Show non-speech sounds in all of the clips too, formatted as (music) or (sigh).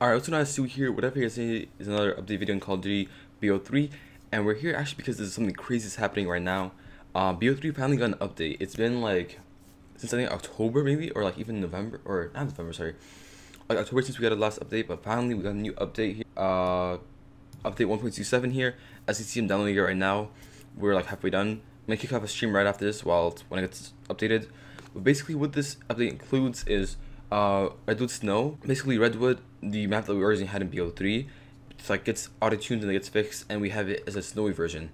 Alright, what's going on, Sue here. Whatever you guys say is another update video in Call of Duty BO3. And we're here actually because there's something crazy that's happening right now. Uh, BO3 finally got an update. It's been like, since I think October maybe, or like even November, or not November, sorry. Like October since we got a last update, but finally we got a new update here. Uh, update 1.27 here. As you see, I'm downloading it right now. We're like halfway done. I'm gonna kick off a stream right after this while when it gets updated. But basically what this update includes is uh, Redwood Snow. Basically, Redwood, the map that we originally had in BO3, it's like gets auto-tuned and it gets fixed, and we have it as a snowy version.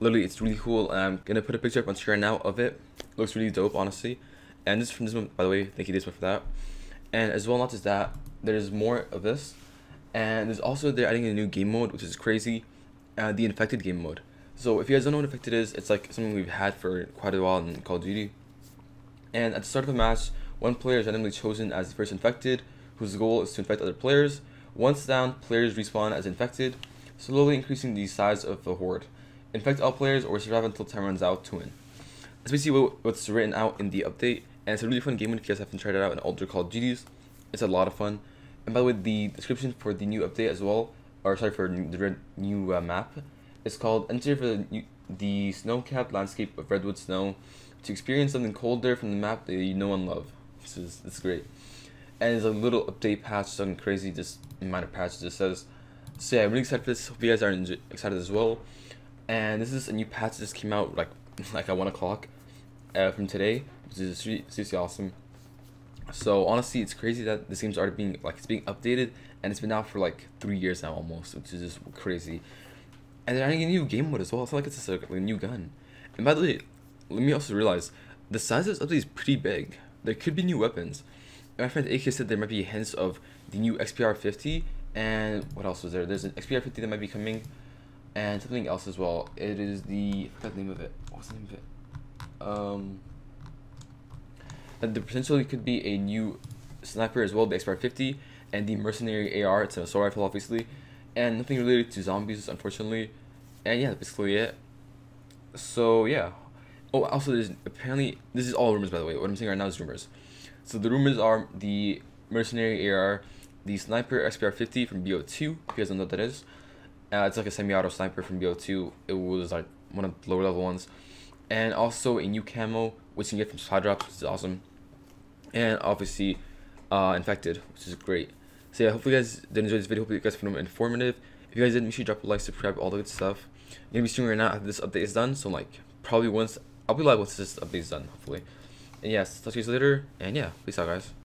Literally, it's really cool. And I'm gonna put a picture up on screen now of it. Looks really dope, honestly. And this is from this one, by the way. Thank you, this one for that. And as well, not just that, there's more of this. And there's also they're adding a new game mode, which is crazy. Uh, the infected game mode. So if you guys don't know what infected is, it's like something we've had for quite a while in Call of Duty. And at the start of a match, one player is randomly chosen as the first infected, whose goal is to infect other players. Once down, players respawn as infected, slowly increasing the size of the horde. Infect all players or survive until time runs out to win. That's basically what's written out in the update, and it's a really fun game if you guys haven't tried it out in older Call of Duties. It's a lot of fun. And by the way, the description for the new update as well, or sorry for the new uh, map, is called Enter the, the snow-capped landscape of Redwood Snow to experience something colder from the map that you know and love. This is this is great. And there's a little update patch, something crazy, just minor patch just says. So yeah, I'm really excited for this. Hope you guys are excited as well. And this is a new patch that just came out like (laughs) like at one o'clock uh, from today, which is seriously awesome. So honestly, it's crazy that this game's already being like it's being updated, and it's been out for like three years now almost, which is just crazy. And they're adding a new game mode as well. It's not like it's just like a new gun. And by the way, let me also realize the size of this update is pretty big there could be new weapons. My friend AK said there might be hints of the new XPR 50 and what else was there? There's an XPR 50 that might be coming and something else as well. It is the I forgot the name of it. What's the name of it? Um the potentially could be a new sniper as well, the XPR 50 and the mercenary AR, it's an assault rifle obviously. And nothing related to zombies unfortunately. And yeah, basically it. So yeah, Oh, also, there's apparently this is all rumors by the way. What I'm saying right now is rumors. So the rumors are the mercenary AR, the sniper XPR 50 from BO2. If you guys don't know what that is, uh, it's like a semi-auto sniper from BO2. It was like one of the lower level ones, and also a new camo which you can get from supply drops, which is awesome, and obviously, uh, infected, which is great. So yeah, hopefully you guys did enjoy this video. Hopefully you guys found it informative. If you guys did, make sure you drop a like, subscribe, all the good stuff. I'm gonna be streaming right now after this update is done. So like probably once I'll be live once this update's done, hopefully. And yes, talk to you later. And yeah, peace out, guys.